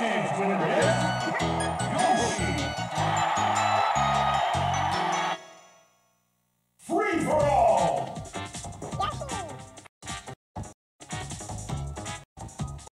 changed winner is Yoshi.